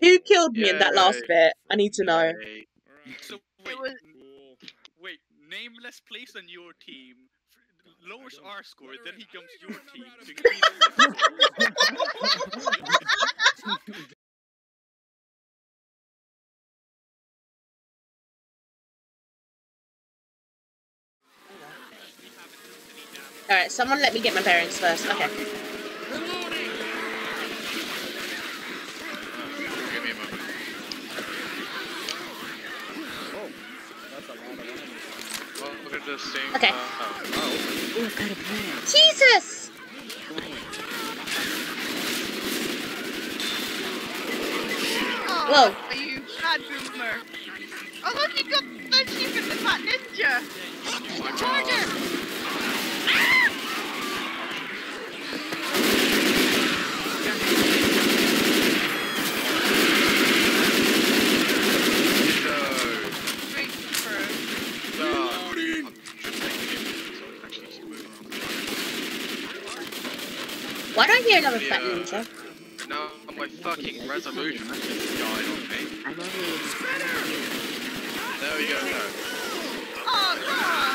Who killed me in that last bit? I need to know. Yay. So wait, was wait, nameless plays on your team, lowers our score, then he jumps your team to increase Alright, someone let me get my bearings first. Okay. Give me a moment. Oh, that's a lot of enemies. Well, look at this thing. Okay. Uh, oh. Ooh, got a plan. Jesus! Oh, Whoa. are you bad boomer? Oh look, you got the sheep in the fat ninja. Charger. No. Wait for No. I'm just taking it, so I can actually move around. Why do I hear another fat ninja? No, my fucking resolution just died on me. I'm only. There we go. No. Oh god.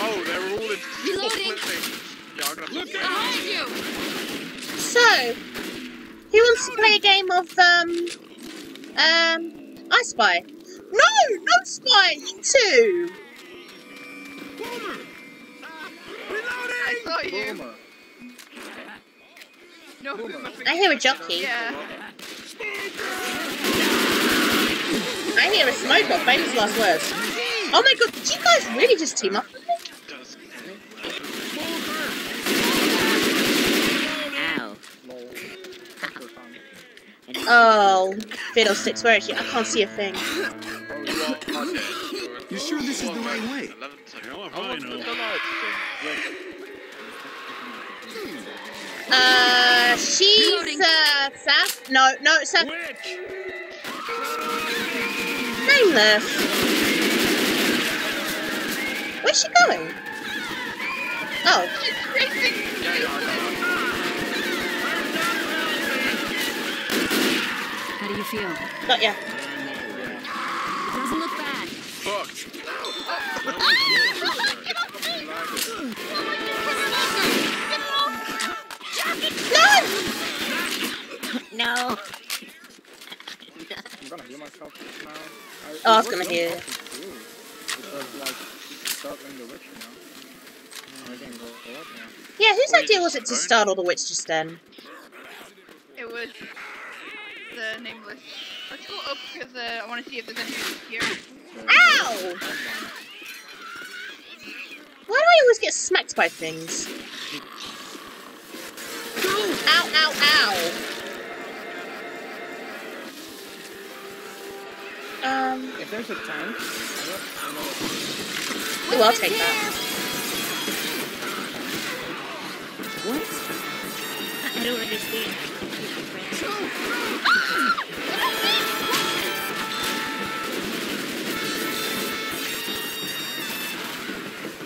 Oh, they're all in. Reloading. Yeah, I'm gonna Look behind you! So, who wants to play a game of, um, um, I Spy? No! No Spy! You two! You. Boomer. No, Boomer. boomer. I hear a jockey. Yeah. I hear a smoker. Famous last words. Oh my god, did you guys really just team up? Does- Ow. Lol. Super fun. Oh, fiddlesticks, where is she? I can't see a thing. You are. You sure this is the right way? Uh, she's, uh, Seth? No, no, Seth. Nameless. Where's she going? Oh, She's racing. Yeah, yeah, I know. How do you feel? got ya. It doesn't look bad. Fuck. No! No. I'm gonna heal myself now. I, Oh, I was gonna heal out fucking cool. Because, like, startling the witch, you know? I can go up now. Yeah, whose Wait, idea was it to right? startle the witch just then? It was the nameless. Let's go up because uh, I want to see if there's anything here. Ow! Why do I always get smacked by things? Ow, ow, ow! Um, If there's a tank, I don't, I know. ooh, I'll take that. What? I don't understand.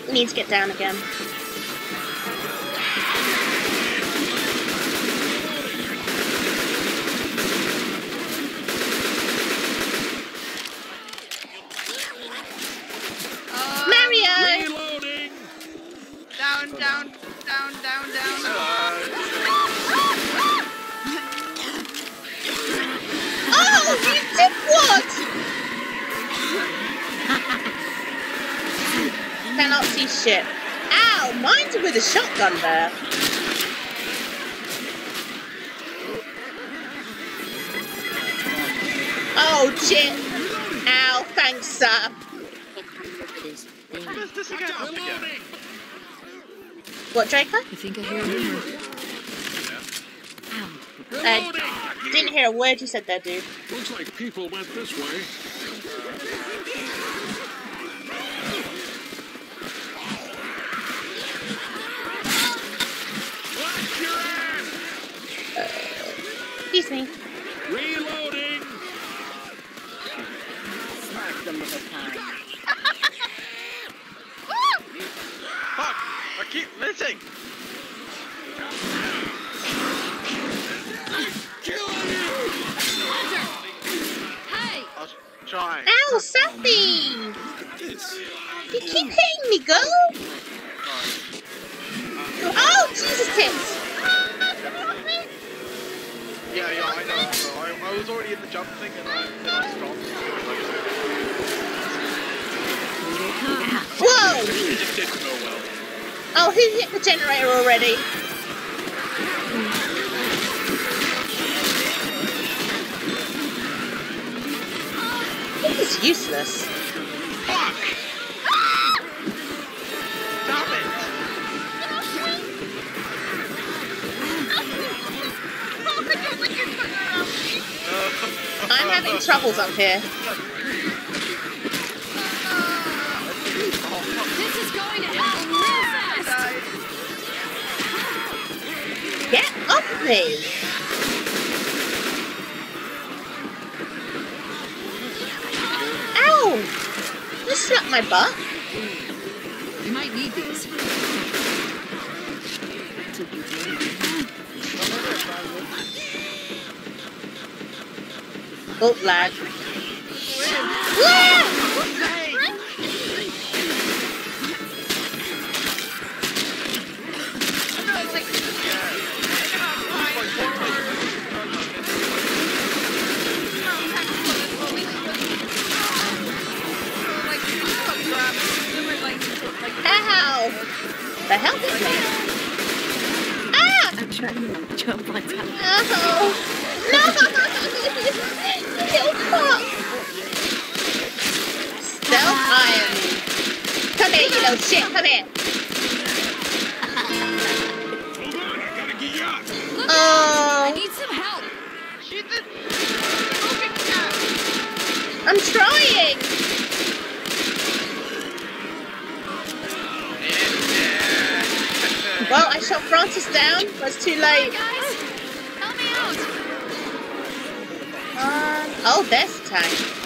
We need to get down again. Cannot see shit. Ow, mine's with a shotgun there. Oh, shit. Ow, thanks, sir. This thing. What is this again? Up again. What, Draco? I think I hear a rumor. Ow. Uh, didn't hear a word you said there, dude. Looks like people went this way. sink. Reloading! Smack them with a time. Fuck! I keep missing! I'm killing you! Hunter! Hey! I was trying. Ow, something! You keep hitting me, girl! Oh, Jesus Christ! Yeah, yeah, I know. I. I, I was already in the jump thing and I, then I stopped. Whoa! It just didn't go well. Oh, who hit the generator already? This is useless. I'm having troubles up here. This is going to happen real fast. Get off me! Ow! You slapped my butt. You might need these. Oh, lag. Here, you little shit. Come here. I Oh, need some help. Shoot the smoking cat. I'm trying. Well, I shot Francis down. but it's too late. Guys, help me out. Um, oh, there's tank.